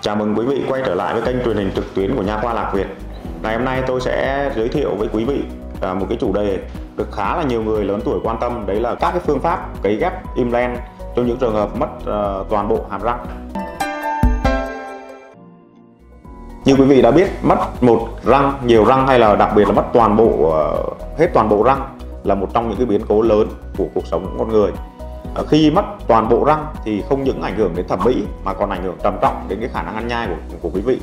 Chào mừng quý vị quay trở lại với kênh truyền hình trực tuyến của Nha khoa Lạc Việt. Ngày hôm nay tôi sẽ giới thiệu với quý vị à, một cái chủ đề được khá là nhiều người lớn tuổi quan tâm đấy là các cái phương pháp cấy ghép implant trong những trường hợp mất à, toàn bộ hàm răng. Như quý vị đã biết, mất một răng, nhiều răng hay là đặc biệt là mất toàn bộ à, hết toàn bộ răng là một trong những cái biến cố lớn của cuộc sống con người Ờ, khi mất toàn bộ răng thì không những ảnh hưởng đến thẩm mỹ mà còn ảnh hưởng trầm trọng đến cái khả năng ăn nhai của, của quý vị.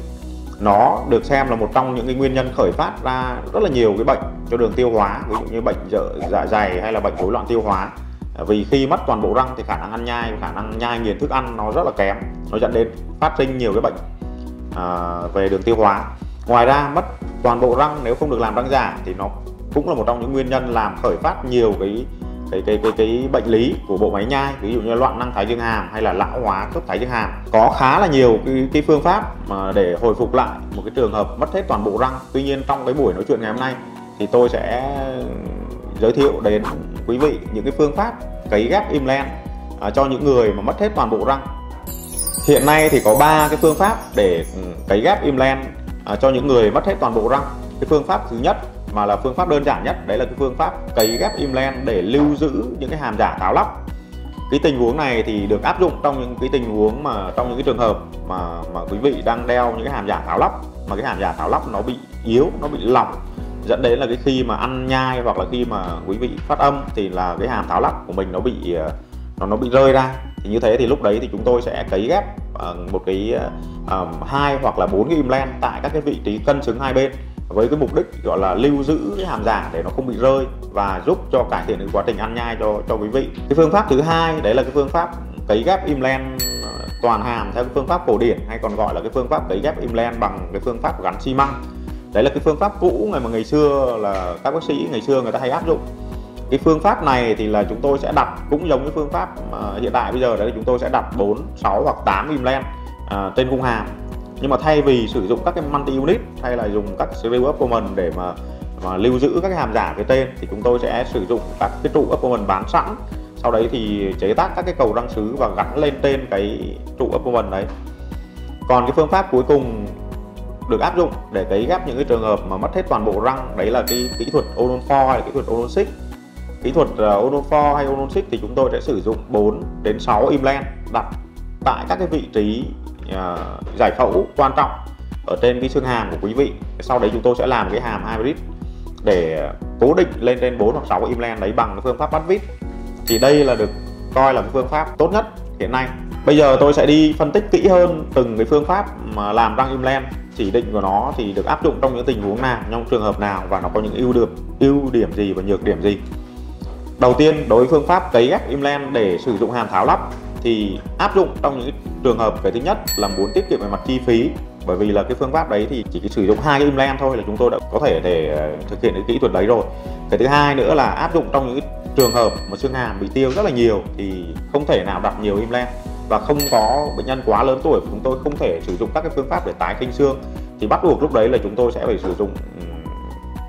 Nó được xem là một trong những cái nguyên nhân khởi phát ra rất là nhiều cái bệnh cho đường tiêu hóa ví dụ như bệnh dạ dạ dày hay là bệnh rối loạn tiêu hóa. Ờ, vì khi mất toàn bộ răng thì khả năng ăn nhai khả năng nhai nghiền thức ăn nó rất là kém nó dẫn đến phát sinh nhiều cái bệnh à, về đường tiêu hóa. Ngoài ra mất toàn bộ răng nếu không được làm răng giả thì nó cũng là một trong những nguyên nhân làm khởi phát nhiều cái cái cái cái cái bệnh lý của bộ máy nhai ví dụ như loạn năng thái dương hàm hay là lão hóa khớp thái dương hàm có khá là nhiều cái, cái phương pháp mà để hồi phục lại một cái trường hợp mất hết toàn bộ răng. Tuy nhiên trong cái buổi nói chuyện ngày hôm nay thì tôi sẽ giới thiệu đến quý vị những cái phương pháp cấy ghép implant à, cho những người mà mất hết toàn bộ răng. Hiện nay thì có ba cái phương pháp để ừ, cấy ghép implant à, cho những người mất hết toàn bộ răng. Cái phương pháp thứ nhất mà là phương pháp đơn giản nhất. Đấy là cái phương pháp cấy ghép implant để lưu giữ những cái hàm giả tháo lắp. Cái tình huống này thì được áp dụng trong những cái tình huống mà trong những cái trường hợp mà mà quý vị đang đeo những cái hàm giả tháo lắp mà cái hàm giả tháo lắp nó bị yếu nó bị lỏng. Dẫn đến là cái khi mà ăn nhai hoặc là khi mà quý vị phát âm thì là cái hàm tháo lắp của mình nó bị ờ, nó nó bị rơi ra. Thì như thế thì lúc đấy thì chúng tôi sẽ cấy ghép một cái uh, hai hoặc là bốn cái implant tại các cái vị trí cân xứng hai bên với cái mục đích gọi là lưu giữ cái hàm giả để nó không bị rơi và giúp cho cải thiện cái quá trình ăn nhai cho cho quý vị. Cái phương pháp thứ hai đấy là cái phương pháp cấy ghép implant ờ, toàn hàm theo cái phương pháp cổ điển hay còn gọi là cái phương pháp cấy ghép implant bằng cái phương pháp gắn xi măng. Đấy là cái phương pháp cũ ngày mà ngày xưa là các bác sĩ ngày xưa người ta hay áp dụng. Cái phương pháp này thì là chúng tôi sẽ đặt cũng giống như phương pháp ờ, hiện tại bây giờ. Đấy là chúng tôi sẽ đặt 4, 6 hoặc 8 implant à, ờ, trên khung hàm nhưng mà thay vì sử dụng các cái multi unit hay là dùng các serial opponent để mà mà lưu giữ các cái hàm giả cái tên, thì chúng tôi sẽ sử dụng các cái trụ opponent bán sẵn. Sau đấy thì chế tác các cái cầu răng sứ và gắn lên tên cái trụ opponent đấy. Còn cái phương pháp cuối cùng được áp dụng để cấy ghép những cái trường hợp mà mất hết toàn bộ răng, đấy là cái kỹ thuật Odon 4 hay là kỹ thuật Odon 6 kỹ thuật ờ, Odon 4 hay Odon 6 thì chúng tôi sẽ sử dụng 4 đến 6 implant đặt tại các cái vị trí À, giải phẫu quan trọng ở trên cái xương hàm của quý vị. Sau đấy chúng tôi sẽ làm cái hàm hybrid để cố định lên trên 4 hoặc 6 implant đấy bằng phương pháp bắt vít. Thì đây là được coi là cái phương pháp tốt nhất hiện nay. Bây giờ tôi sẽ đi phân tích kỹ hơn từng cái phương pháp mà làm răng implant. Chỉ định của nó thì được áp dụng trong những tình huống nào, trong trường hợp nào và nó có những ưu điểm ưu điểm gì và nhược điểm gì. Đầu tiên, đối với phương pháp cấy ghép implant để sử dụng hàm tháo lắp thì áp dụng trong những trường hợp cái thứ nhất là muốn tiết kiệm về mặt chi phí. Bởi vì là cái phương pháp đấy thì chỉ sử dụng hai cái implant thôi là chúng tôi đã có thể để ờ, thực hiện cái kỹ thuật đấy rồi. Cái thứ hai nữa là áp dụng trong những trường hợp mà xương hàm bị tiêu rất là nhiều thì không thể nào đặt nhiều implant. Và không có bệnh nhân quá lớn tuổi, chúng tôi không thể sử dụng các cái phương pháp để tái khinh xương. Thì bắt buộc lúc đấy là chúng tôi sẽ phải sử dụng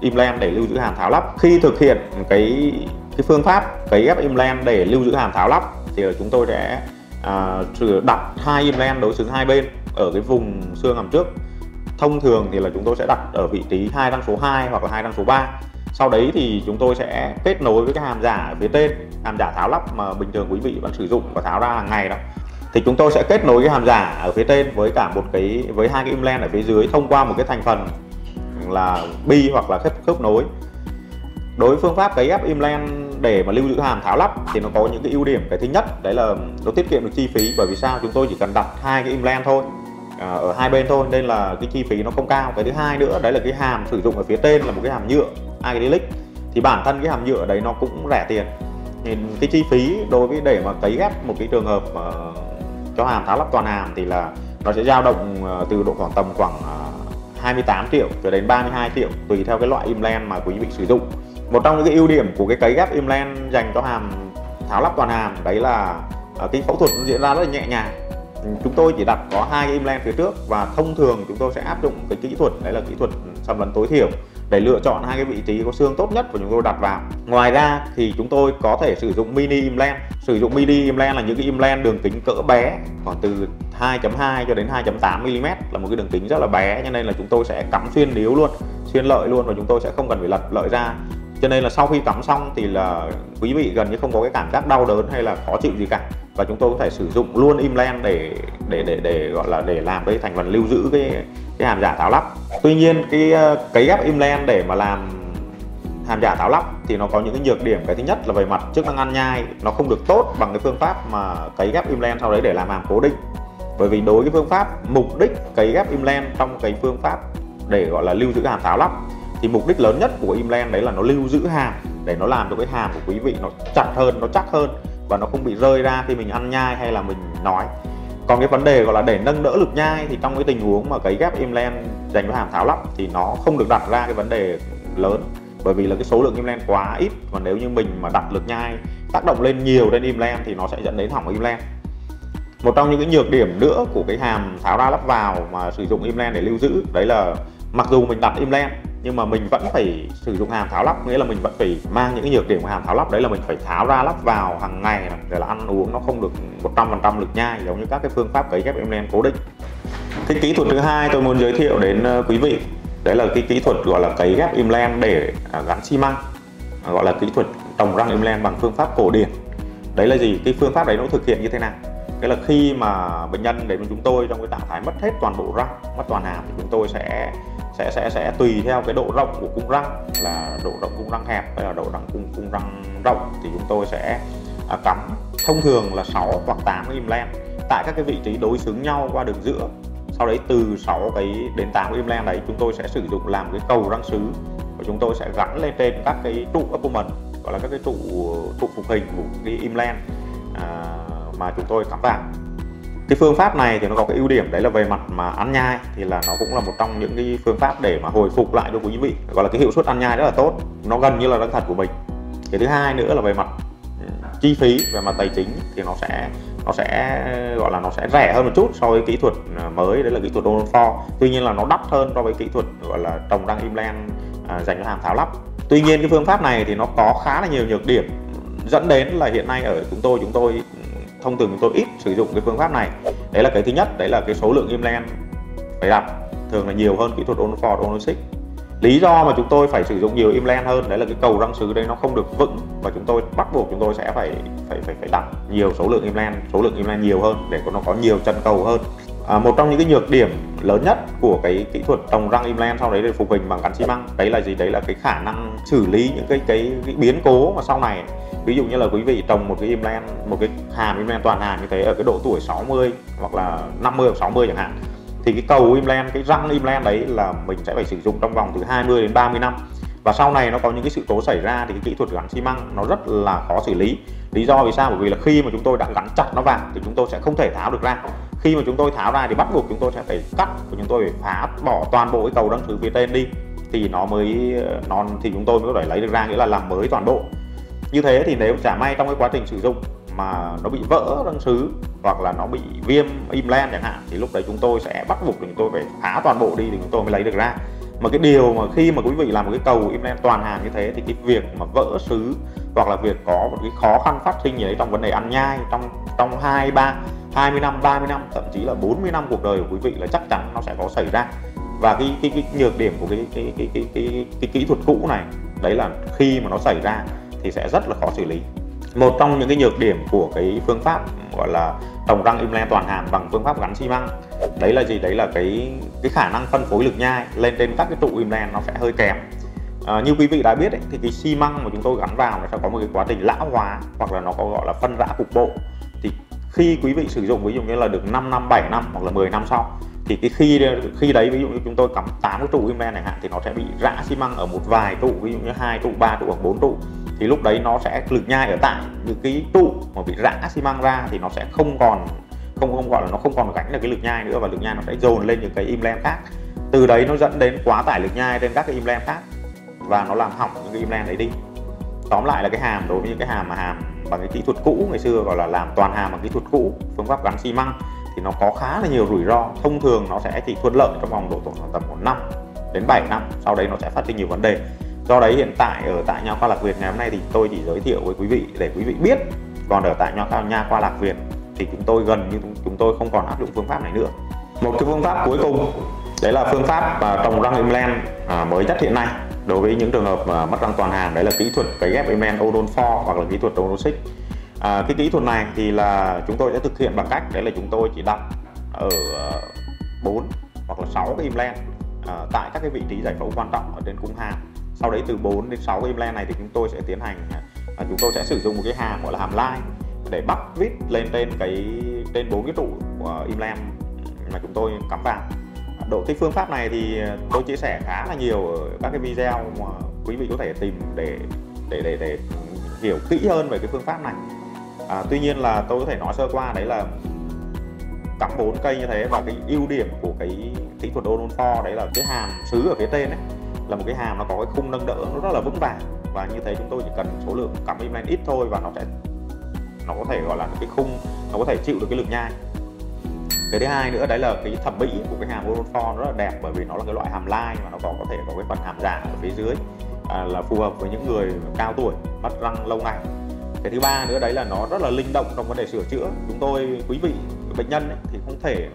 implant để lưu giữ hàm tháo lắp. Khi thực hiện cái cái phương pháp cấy ghép implant để lưu giữ hàm tháo lắp thì ờ, chúng tôi sẽ à, đặt hai implant đối xứng hai bên ở cái vùng xương hàm trước. Thông thường thì là chúng tôi sẽ đặt ở vị trí hai răng số 2 hoặc là hai răng số 3 sau đấy thì chúng tôi sẽ kết nối với cái hàm giả ở phía trên hàm giả tháo lắp mà bình thường quý vị vẫn sử dụng và tháo ra hàng ngày đó. Thì chúng tôi sẽ kết nối cái hàm giả ở phía trên với cả một cái với hai cái implant ở phía dưới thông qua một cái thành phần là bi hoặc là khớp khớp nối. Đối với phương pháp cấy ghép implant để mà lưu giữ hàm tháo lắp thì nó có những cái ưu điểm. Cái thứ nhất, đấy là nó tiết kiệm được chi phí, bởi vì sao? Chúng tôi chỉ cần đặt hai cái implant thôi à, ở hai bên thôi, nên là cái chi phí nó không cao. Cái thứ hai nữa, đấy là cái hàm sử dụng ở phía trên là một cái hàm nhựa, acrylic. Thì bản thân cái hàm nhựa đấy nó cũng rẻ tiền. Thì cái chi phí đối với để mà cấy ghép một cái trường hợp mà cho hàm tháo lắp toàn hàm thì là nó sẽ dao động à, từ độ khoảng tầm khoảng à, 28 triệu cho đến 32 triệu tùy theo cái loại implant mà quý vị sử dụng một trong những cái ưu điểm của cái cấy ghép implant dành cho hàm, tháo lắp toàn hàm, đấy là ờ, cái phẫu thuật nó diễn ra rất là nhẹ nhàng. Chúng tôi chỉ đặt có hai cái implant phía trước và thông thường chúng tôi sẽ áp dụng cái kỹ thuật, đấy là kỹ thuật xâm lấn tối thiểu để lựa chọn hai cái vị trí có xương tốt nhất và chúng tôi đặt vào. Ngoài ra thì chúng tôi có thể sử dụng mini implant. Sử dụng mini implant là những cái implant đường kính cỡ bé, khoảng từ 2.2 cho đến 2.8 mm là một cái đường kính rất là bé, cho nên là chúng tôi sẽ cắm xuyên điếu luôn, xuyên lợi luôn và chúng tôi sẽ không cần phải lật, lợi ra cho nên là sau khi cắm xong thì là quý vị gần như không có cái cảm giác đau đớn hay là khó chịu gì cả. Và chúng tôi có thể sử dụng luôn implant để để để để gọi là để làm cái thành phần lưu giữ cái cái hàm giả tháo lắp tuy nhiên cái ờ, cấy ghép implant để mà làm hàm giả tháo lắp thì nó có những cái nhược điểm. Cái thứ nhất là về mặt chức năng ăn nhai, nó không được tốt bằng cái phương pháp mà cấy ghép implant sau đấy để làm hàm cố định. Bởi vì đối với phương pháp mục đích cấy ghép implant trong cái phương pháp để gọi là lưu giữ hàm tháo lắp thì mục đích lớn nhất của implant đấy là nó lưu giữ hàm, để nó làm cho cái hàm của quý vị nó chặt hơn, nó chắc hơn và nó không bị rơi ra khi mình ăn nhai hay là mình nói. Còn cái vấn đề gọi là để nâng đỡ lực nhai thì trong cái tình huống mà cấy ghép implant dành cho hàm tháo lắp thì nó không được đặt ra cái vấn đề lớn. Bởi vì là cái số lượng implant quá ít và nếu như mình mà đặt lực nhai tác động lên nhiều lên implant thì nó sẽ dẫn đến hỏng implant một trong những cái nhược điểm nữa của cái hàm tháo ra lắp vào mà sử dụng implant để lưu giữ, đấy là mặc dù mình đặt implant nhưng mà mình vẫn phải sử dụng hàm tháo lắp nghĩa là mình vẫn phải mang những cái nhược điểm của hàm tháo lắp đấy là mình phải tháo ra lắp vào hàng ngày này, để là ăn uống nó không được 100% lực nhai giống như các cái phương pháp cấy ghép implant cố định. Cái kỹ thuật thứ hai tôi muốn giới thiệu đến ờ, quý vị đấy là cái kỹ thuật gọi là cấy ghép implant để à, gắn xi măng à, gọi là kỹ thuật trồng răng implant bằng phương pháp cổ điển. Đấy là gì? Cái phương pháp đấy nó thực hiện như thế nào? Cái là khi mà bệnh nhân đến với chúng tôi trong cái trạng thái mất hết toàn bộ răng mất toàn hàm thì chúng tôi sẽ sẽ sẽ sẽ tùy theo cái độ rộng của cung răng. Là độ rộng cung răng hẹp hay là độ rộng cung cung răng rộng thì chúng tôi sẽ à, cắm. Thông thường là 6 hoặc 8 cái implant tại các cái vị trí đối xứng nhau qua đường giữa sau đấy từ 6 cái đến 8 cái implant đấy chúng tôi sẽ sử dụng làm cái cầu răng sứ. Và chúng tôi sẽ gắn lên trên các cái trụ abdomen gọi là các cái trụ trụ phục hình của cái implant à, mà chúng tôi cắm vào cái phương pháp này thì nó có cái ưu điểm đấy là về mặt mà ăn nhai thì là nó cũng là một trong những cái phương pháp để mà hồi phục lại cho quý vị. Gọi là cái hiệu suất ăn nhai rất là tốt nó gần như là răng thật của mình. Cái thứ hai nữa là về mặt ừ, chi phí về mặt tài chính thì nó sẽ nó sẽ gọi là nó sẽ rẻ hơn một chút so với kỹ thuật à, mới. Đấy là kỹ thuật Donald Ford tuy nhiên là nó đắt hơn so với kỹ thuật gọi là trồng răng implant à, dành cho hàm tháo lắp. Tuy nhiên cái phương pháp này thì nó có khá là nhiều nhược điểm dẫn đến là hiện nay ở chúng tôi chúng tôi thông thường chúng tôi ít sử dụng cái phương pháp này. Đấy là cái thứ nhất, đấy là cái số lượng implant phải đặt, thường là nhiều hơn kỹ thuật Onford Onosic lý do mà chúng tôi phải sử dụng nhiều implant hơn, đấy là cái cầu răng sứ đây nó không được vững và chúng tôi bắt buộc chúng tôi sẽ phải phải phải phải đặt nhiều số lượng implant số lượng implant nhiều hơn để nó có nhiều chân cầu hơn à, một trong những cái nhược điểm lớn nhất của cái kỹ thuật trồng răng implant sau đấy để phục hình bằng gắn xi măng đấy là gì? Đấy là cái khả năng xử lý những cái cái, cái biến cố mà sau này. Ví dụ như là quý vị trồng một cái implant một cái hàm implant toàn hàm như thế ở cái độ tuổi 60 hoặc là 50 hoặc 60 chẳng hạn thì cái cầu implant cái răng implant đấy là mình sẽ phải sử dụng trong vòng từ 20 đến 30 năm. Và sau này nó có những cái sự cố xảy ra thì cái kỹ thuật gắn xi măng nó rất là khó xử lý. Lý do vì sao? Bởi vì là khi mà chúng tôi đã gắn chặt nó vào thì chúng tôi sẽ không thể tháo được ra khi mà chúng tôi tháo ra thì bắt buộc chúng tôi sẽ phải cắt và chúng tôi phải phá bỏ toàn bộ cái cầu răng sứ phía trên đi, thì nó mới, nó, thì chúng tôi mới có thể lấy được ra, nghĩa là làm mới toàn bộ. Như thế thì nếu chả may trong cái quá trình sử dụng mà nó bị vỡ răng sứ hoặc là nó bị viêm implant chẳng hạn, thì lúc đấy chúng tôi sẽ bắt buộc chúng tôi phải phá toàn bộ đi thì chúng tôi mới lấy được ra. Mà cái điều mà khi mà quý vị làm một cái cầu implant toàn hàm như thế thì cái việc mà vỡ sứ hoặc là việc có một cái khó khăn phát sinh gì đấy trong vấn đề ăn nhai trong trong hai, ba 20 năm 30 năm thậm chí là 40 năm cuộc đời của quý vị là chắc chắn nó sẽ có xảy ra. Và cái cái, cái nhược điểm của cái cái, cái cái cái cái cái kỹ thuật cũ này đấy là khi mà nó xảy ra thì sẽ rất là khó xử lý. Một trong những cái nhược điểm của cái phương pháp gọi là trồng răng implant toàn hàm bằng phương pháp gắn xi măng đấy là gì? Đấy là cái cái khả năng phân phối lực nhai lên trên các cái trụ implant nó sẽ hơi kém. À, như quý vị đã biết ấy, thì cái xi măng mà chúng tôi gắn vào nó sẽ có một cái quá trình lão hóa hoặc là nó có gọi là phân rã cục bộ khi quý vị sử dụng ví dụ như là được 5 năm 7 năm hoặc là 10 năm sau, thì cái khi khi đấy ví dụ như chúng tôi cắm 8 cái trụ implant này hạn thì nó sẽ bị rã xi măng ở một vài trụ, ví dụ như hai trụ, ba trụ hoặc bốn trụ. Thì lúc đấy nó sẽ lực nhai ở tại những cái trụ mà bị rã xi măng ra thì nó sẽ không còn, không không gọi là nó không còn gánh được cái lực nhai nữa và lực nhai nó sẽ dồn lên những cái implant khác. Từ đấy nó dẫn đến quá tải lực nhai trên các cái implant khác và nó làm hỏng những cái implant đấy đi. Tóm lại là cái hàm, đối với những cái hàm mà hàm bằng cái kỹ thuật cũ ngày xưa gọi là làm toàn hàm bằng kỹ thuật cũ phương pháp gắn xi măng thì nó có khá là nhiều rủi ro. Thông thường nó sẽ chỉ thuận lợi trong vòng độ tuổi tầm một năm đến 7 năm sau đấy nó sẽ phát sinh nhiều vấn đề. Do đấy hiện tại ở tại nha khoa lạc việt ngày hôm nay thì tôi chỉ giới thiệu với quý vị để quý vị biết. Còn ở tại nha khoa nha khoa lạc việt thì chúng tôi gần như chúng tôi không còn áp dụng phương pháp này nữa. Một cái phương pháp cuối cùng đấy là phương pháp à, trồng răng implant à, mới nhất hiện nay đối với những trường hợp mà mất răng toàn hàm đấy là kỹ thuật cấy ghép implant odon 4 hoặc là kỹ thuật odon 6 à, cái kỹ thuật này thì là chúng tôi sẽ thực hiện bằng cách đấy là chúng tôi chỉ đặt ở ờ, 4 hoặc là 6 cái implant à, tại các cái vị trí giải phẫu quan trọng ở trên cung hàm. Sau đấy từ 4 đến 6 cái implant này thì chúng tôi sẽ tiến hành à, chúng tôi sẽ sử dụng một cái hàm gọi là hàm line để bắt vít lên trên cái trên bốn cái trụ của implant mà chúng tôi cắm vào độ cái phương pháp này thì ờ, tôi chia sẻ khá là nhiều ở các cái video mà quý vị có thể tìm để để để để hiểu kỹ hơn về cái phương pháp này. À, tuy nhiên là tôi có thể nói sơ qua đấy là cắm bốn cây như thế và cái ưu điểm của cái kỹ thuật Odon 4 đấy là cái hàm sứ ở phía trên ấy là một cái hàm nó có cái khung nâng đỡ nó rất là vững vàng. Và như thế chúng tôi chỉ cần số lượng cắm implant ít thôi và nó sẽ nó có thể gọi là cái khung nó có thể chịu được cái lực nhai cái thứ hai nữa đấy là cái thẩm mỹ của cái hàm Odon 4 rất là đẹp bởi vì nó là cái loại hàm lai mà nó có có thể có cái phần hàm giả ở phía dưới à, là phù hợp với những người cao tuổi mất răng lâu ngày. Cái thứ ba nữa đấy là nó rất là linh động trong vấn đề sửa chữa. Chúng tôi quý vị bệnh nhân ấy, thì không thể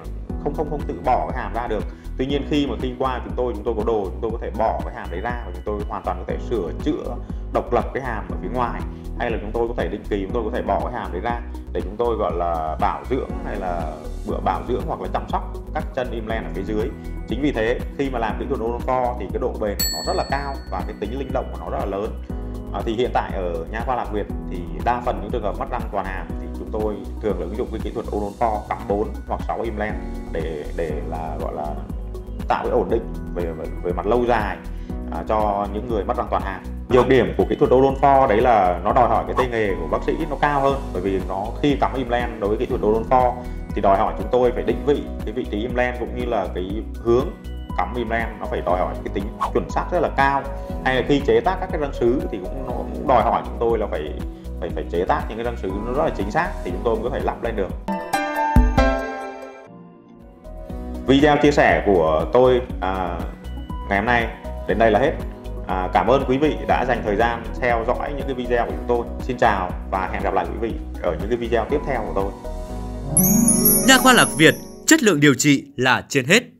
không không không tự bỏ cái hàm ra được. Tuy nhiên khi mà khi qua chúng tôi chúng tôi có đồ chúng tôi có thể bỏ cái hàm đấy ra và chúng tôi hoàn toàn có thể sửa chữa độc lập cái hàm ở phía ngoài hay là chúng tôi có thể định kỳ chúng tôi có thể bỏ cái hàm đấy ra để chúng tôi gọi là bảo dưỡng hay là bữa bảo dưỡng hoặc là chăm sóc các chân implant ở phía dưới. Chính vì thế khi mà làm kỹ thuật Odofor thì cái độ bền của nó rất là cao và cái tính linh động của nó rất là lớn. À, thì hiện tại ở nha khoa lạc việt thì đa phần những trường hợp mất răng toàn hàm thì chúng tôi thường là ứng dụng cái kỹ thuật Odofor cắm 4 hoặc 6 implant để để là gọi là tạo cái ổn định về về, về mặt lâu dài à, cho những người mất răng toàn hàm nhược điểm của kỹ thuật Odon 4 đấy là nó đòi hỏi cái tay nghề của bác sĩ nó cao hơn bởi vì nó khi cắm implant đối với kỹ thuật Odon 4 thì đòi hỏi chúng tôi phải định vị cái vị trí implant cũng như là cái hướng cắm implant nó phải đòi hỏi cái tính chuẩn xác rất là cao. Hay là khi chế tác các cái răng sứ thì cũng nó cũng đòi hỏi chúng tôi là phải phải phải chế tác những cái răng sứ nó rất là chính xác thì chúng tôi mới có thể lắp lên được. Video chia sẻ của tôi à, ngày hôm nay đến đây là hết à, cảm ơn quý vị đã dành thời gian theo dõi những cái video của chúng tôi. Xin chào và hẹn gặp lại quý vị ở những cái video tiếp theo của tôi. Nha khoa Lạc Việt chất lượng điều trị là trên hết.